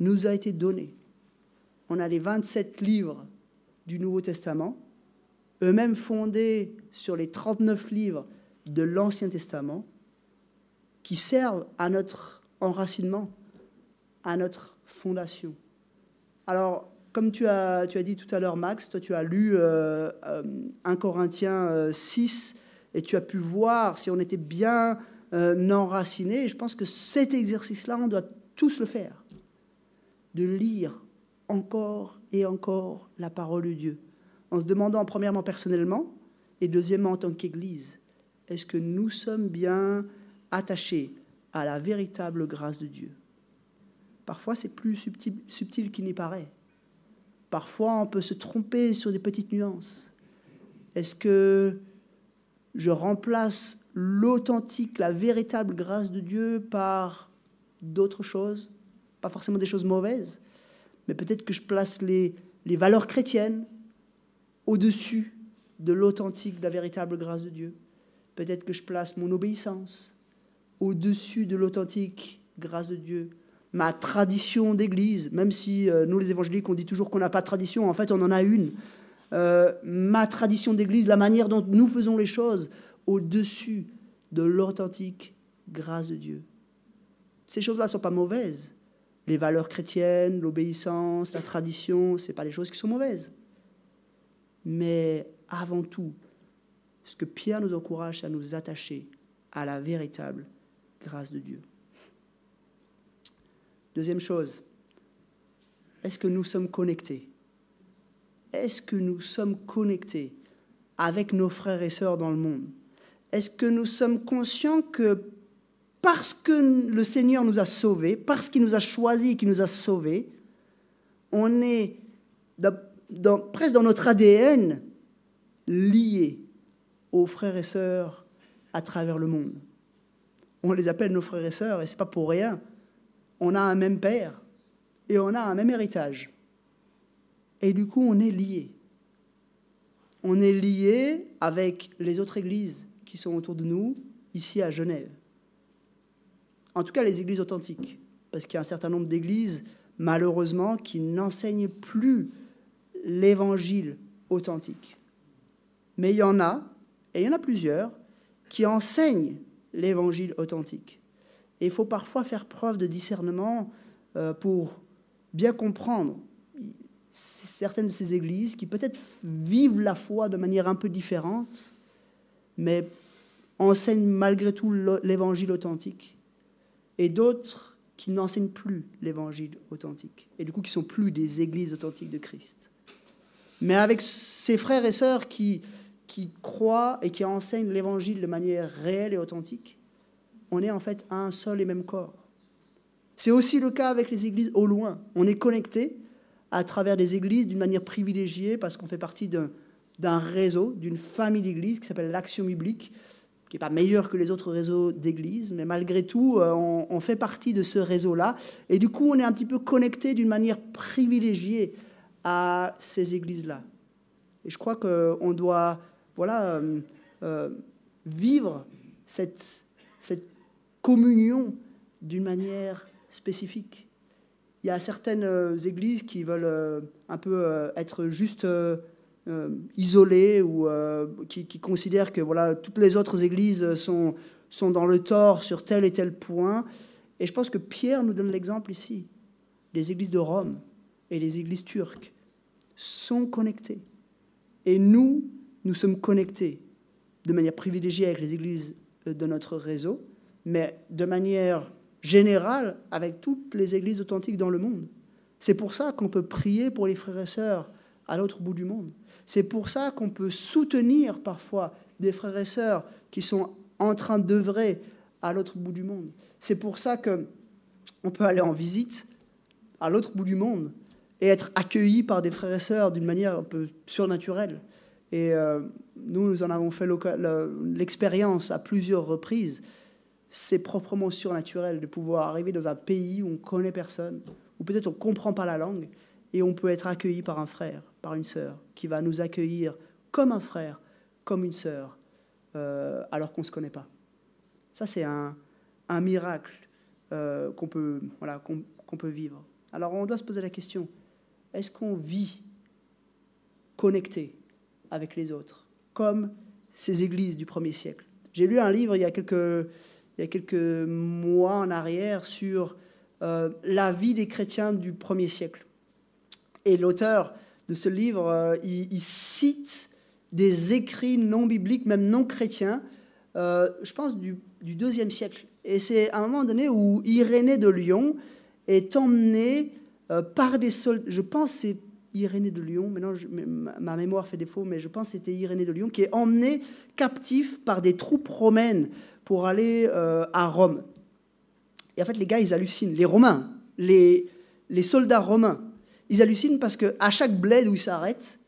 nous a été donné. On a les 27 livres du Nouveau Testament, eux-mêmes fondés sur les 39 livres de l'Ancien Testament, qui servent à notre enracinement, à notre fondation. Alors, comme tu as, tu as dit tout à l'heure, Max, toi tu as lu euh, 1 euh, Corinthiens 6 euh, et tu as pu voir si on était bien euh, enraciné. je pense que cet exercice-là, on doit tous le faire. De lire encore et encore la parole de Dieu. En se demandant premièrement personnellement et deuxièmement en tant qu'Église, est-ce que nous sommes bien attachés à la véritable grâce de Dieu? Parfois c'est plus subtil, subtil qu'il n'y paraît. Parfois, on peut se tromper sur des petites nuances. Est-ce que je remplace l'authentique, la véritable grâce de Dieu par d'autres choses? Pas forcément des choses mauvaises, mais peut-être que je place les, valeurs chrétiennes au-dessus de l'authentique, de la véritable grâce de Dieu. Peut-être que je place mon obéissance au-dessus de l'authentique grâce de Dieu ma tradition d'église, même si euh, nous les évangéliques on dit toujours qu'on n'a pas de tradition, en fait on en a une. Euh, ma tradition d'église, la manière dont nous faisons les choses au-dessus de l'authentique grâce de Dieu. Ces choses-là ne sont pas mauvaises. Les valeurs chrétiennes, l'obéissance, la tradition, ce pas des choses qui sont mauvaises. Mais avant tout, ce que Pierre nous encourage, à nous attacher à la véritable grâce de Dieu. Deuxième chose, est-ce que nous sommes connectés? Est-ce que nous sommes connectés avec nos frères et sœurs dans le monde? Est-ce que nous sommes conscients que parce que le Seigneur nous a sauvés, parce qu'il nous a choisis qu'il nous a sauvés, on est presque dans notre ADN lié aux frères et sœurs à travers le monde. On les appelle nos frères et sœurs et ce n'est pas pour rien on a un même père et on a un même héritage. Et du coup, on est lié. On est lié avec les autres églises qui sont autour de nous, ici à Genève. En tout cas, les églises authentiques. Parce qu'il y a un certain nombre d'églises, malheureusement, qui n'enseignent plus l'évangile authentique. Mais il y en a, et il y en a plusieurs, qui enseignent l'évangile authentique. Et il faut parfois faire preuve de discernement euh, pour bien comprendre certaines de ces églises qui peut-être vivent la foi de manière un peu différente, mais enseignent malgré tout l'évangile authentique, et d'autres qui n'enseignent plus l'évangile authentique, et du coup qui sont plus des églises authentiques de Christ. Mais avec ces frères et sœurs qui, qui croient et qui enseignent l'évangile de manière réelle et authentique, on est en fait un seul et même corps. C'est aussi le cas avec les églises au loin. On est connecté à travers des églises d'une manière privilégiée parce qu'on fait partie d'un réseau, d'une famille d'églises qui s'appelle l'Action biblique, qui n'est pas meilleur que les autres réseaux d'églises, mais malgré tout, euh, on, fait partie de ce réseau-là. Et du coup, on est un petit peu connecté d'une manière privilégiée à ces églises-là. Et je crois qu'on doit voilà, euh, euh, vivre cette, cette communion d'une manière spécifique. Il y a certaines euh, églises qui veulent euh, un peu euh, être juste isolées ou qui, considèrent que voilà, toutes les autres églises sont, sont dans le tort sur tel et tel point. Et je pense que Pierre nous donne l'exemple ici. Les églises de Rome et les églises turques sont connectées. Et nous, nous sommes connectés de manière privilégiée avec les églises de notre réseau, mais de manière générale avec toutes les églises authentiques dans le monde. C'est pour ça qu'on peut prier pour les frères et sœurs à l'autre bout du monde. C'est pour ça qu'on peut soutenir parfois des frères et sœurs qui sont en train d'œuvrer à l'autre bout du monde. C'est pour ça que on peut aller en visite à l'autre bout du monde et être accueilli par des frères et sœurs d'une manière un peu surnaturelle. Et euh, nous, nous en avons fait l'expérience à plusieurs reprises. C'est proprement surnaturel de pouvoir arriver dans un pays où on connaît personne, où peut-être on comprend pas la langue, et on peut être accueilli par un frère, par une sœur, qui va nous accueillir comme un frère, comme une sœur, euh, alors qu'on ne se connaît pas. Ça, c'est un, un, miracle euh, qu'on peut, voilà, qu'on peut vivre. Alors on doit se poser la question, est-ce qu'on vit connecté avec les autres, comme ces églises du premier siècle? J'ai lu un livre il y a quelques, il y a quelques mois en arrière sur euh, la vie des chrétiens du premier siècle. Et l'auteur de ce livre, euh, il, cite des écrits non bibliques, même non chrétiens, euh, je pense du, deuxième siècle. Et c'est à un moment donné où Irénée de Lyon est emmené par des soldats, je pense c'est Irénée de Lyon, maintenant ma mémoire fait défaut, mais je pense c'était Irénée de Lyon, qui est emmené captif par des troupes romaines pour aller à Rome. Et en fait, les gars, ils hallucinent. Les Romains, les, les soldats romains, ils hallucinent parce qu'à chaque bled où ils s'arrêtent,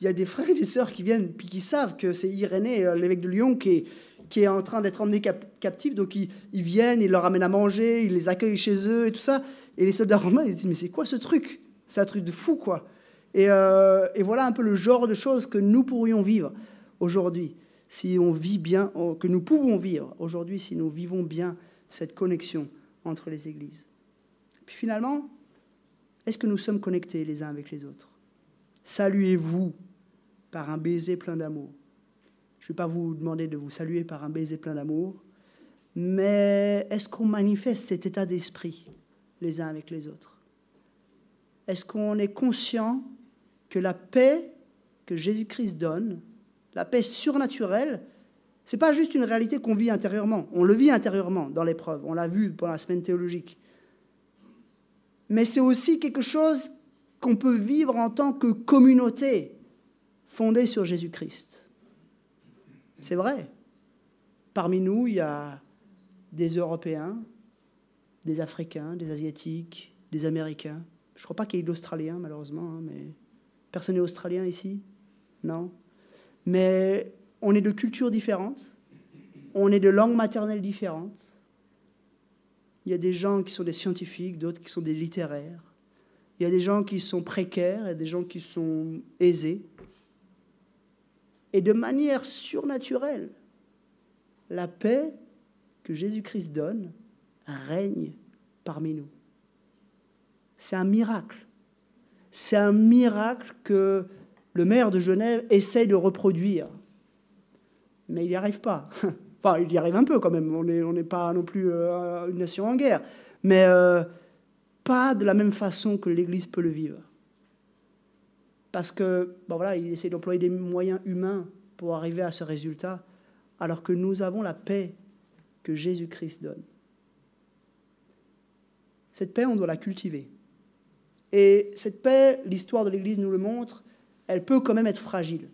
il y a des frères et des sœurs qui viennent, puis qui savent que c'est Irénée, euh, l'évêque de Lyon, qui est, qui est en train d'être emmené captif. Donc ils, viennent, ils leur amènent à manger, ils les accueillent chez eux et tout ça. Et les soldats romains, ils disent, mais c'est quoi ce truc? C'est un truc de fou, quoi. Et, euh, et, voilà un peu le genre de choses que nous pourrions vivre aujourd'hui, si on vit bien, que nous pouvons vivre aujourd'hui, si nous vivons bien cette connexion entre les églises. Puis finalement, est-ce que nous sommes connectés les uns avec les autres? Saluez-vous par un baiser plein d'amour. Je ne vais pas vous demander de vous saluer par un baiser plein d'amour, mais est-ce qu'on manifeste cet état d'esprit les uns avec les autres? Est-ce qu'on est conscient que la paix que Jésus-Christ donne, la paix surnaturelle, n'est pas juste une réalité qu'on vit intérieurement. On le vit intérieurement dans l'épreuve. On l'a vu pendant la semaine théologique. Mais c'est aussi quelque chose qu'on peut vivre en tant que communauté fondée sur Jésus-Christ. C'est vrai. Parmi nous, il y a des Européens, des Africains, des Asiatiques, des Américains. Je ne crois pas qu'il y ait d'Australiens, malheureusement, hein, mais personne n'est Australien ici? Non? Mais on est de cultures différentes, on est de langues maternelles différentes. Il y a des gens qui sont des scientifiques, d'autres qui sont des littéraires. Il y a des gens qui sont précaires et des gens qui sont aisés. Et de manière surnaturelle, la paix que Jésus-Christ donne règne parmi nous. C'est un miracle. C'est un miracle que le maire de Genève essaie de reproduire mais il n'y arrive pas. enfin, il y arrive un peu quand même, on n'est pas non plus euh, une nation en guerre, mais euh, pas de la même façon que l'Église peut le vivre. Parce que, bon voilà, il essaie d'employer des moyens humains pour arriver à ce résultat, alors que nous avons la paix que Jésus-Christ donne. Cette paix, on doit la cultiver. Et cette paix, l'histoire de l'Église nous le montre, elle peut quand même être fragile.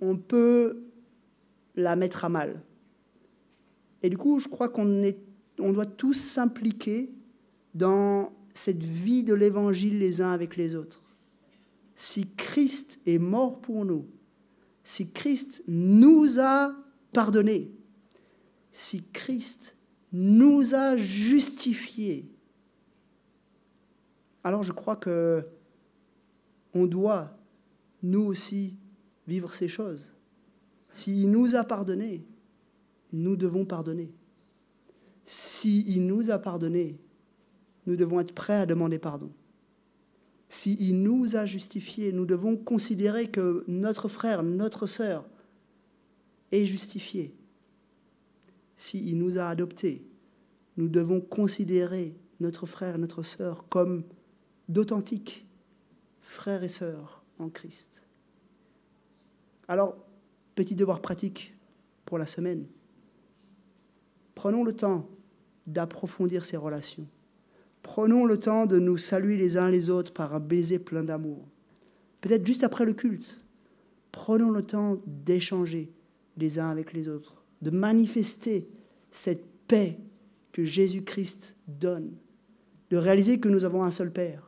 On peut la mettre à mal. Et du coup, je crois qu'on on doit tous s'impliquer dans cette vie de l'Évangile les uns avec les autres. Si Christ est mort pour nous, si Christ nous a pardonné, si Christ nous a justifiés, alors je crois que on doit, nous aussi, vivre ces choses. S'il nous a pardonné, nous devons pardonner. S'il nous a pardonné, nous devons être prêts à demander pardon. S'il nous a justifiés, nous devons considérer que notre frère, notre sœur est justifié. S'il nous a adoptés, nous devons considérer notre frère, notre sœur comme d'authentiques frères et sœurs en Christ. Alors, petit devoir pratique pour la semaine. Prenons le temps d'approfondir ces relations. Prenons le temps de nous saluer les uns les autres par un baiser plein d'amour. Peut-être juste après le culte. Prenons le temps d'échanger les uns avec les autres, de manifester cette paix que Jésus-Christ donne, de réaliser que nous avons un seul Père,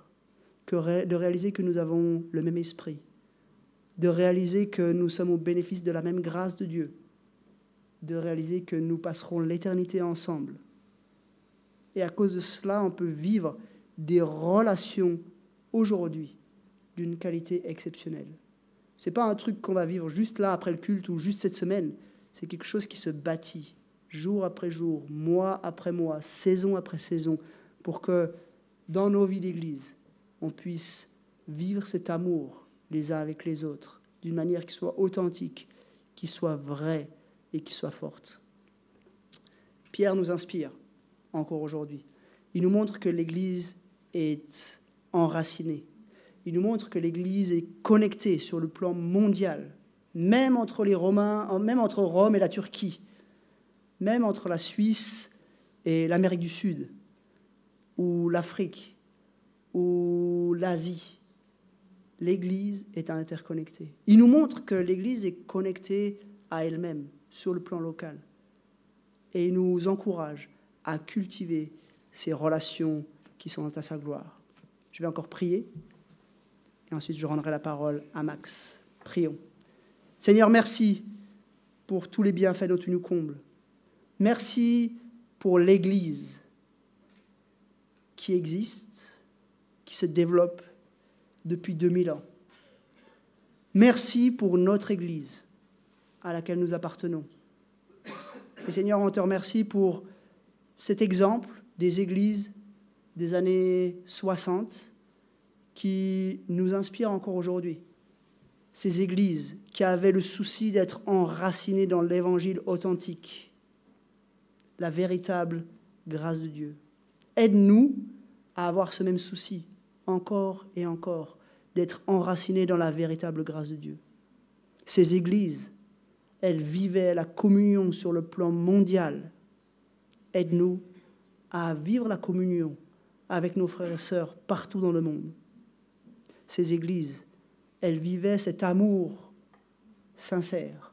de réaliser que nous avons le même esprit, de réaliser que nous sommes au bénéfice de la même grâce de Dieu, de réaliser que nous passerons l'éternité ensemble. Et à cause de cela, on peut vivre des relations aujourd'hui d'une qualité exceptionnelle. Ce n'est pas un truc qu'on va vivre juste là après le culte ou juste cette semaine. C'est quelque chose qui se bâtit jour après jour, mois après mois, saison après saison, pour que dans nos vies d'Église, on puisse vivre cet amour les uns avec les autres d'une manière qui soit authentique, qui soit vraie et qui soit forte. Pierre nous inspire encore aujourd'hui. Il nous montre que l'Église est enracinée. Il nous montre que l'Église est connectée sur le plan mondial, même entre les Romains, même entre Rome et la Turquie, même entre la Suisse et l'Amérique du Sud, ou l'Afrique, ou l'Asie. L'Église est interconnectée. Il nous montre que l'Église est connectée à elle-même sur le plan local. Et il nous encourage à cultiver ces relations qui sont à sa gloire. Je vais encore prier et ensuite je rendrai la parole à Max. Prions. Seigneur, merci pour tous les bienfaits dont tu nous combles. Merci pour l'Église qui existe, qui se développe depuis 2000 ans. Merci pour notre Église à laquelle nous appartenons. Et Seigneur, on te remercie pour cet exemple des églises des années 60 qui nous inspire encore aujourd'hui. Ces églises qui avaient le souci d'être enracinées dans l'évangile authentique, la véritable grâce de Dieu. Aide-nous à avoir ce même souci, encore et encore, d'être enracinés dans la véritable grâce de Dieu. Ces églises, elles vivaient la communion sur le plan mondial. Aide-nous à vivre la communion avec nos frères et sœurs partout dans le monde. Ces églises, elles vivaient cet amour sincère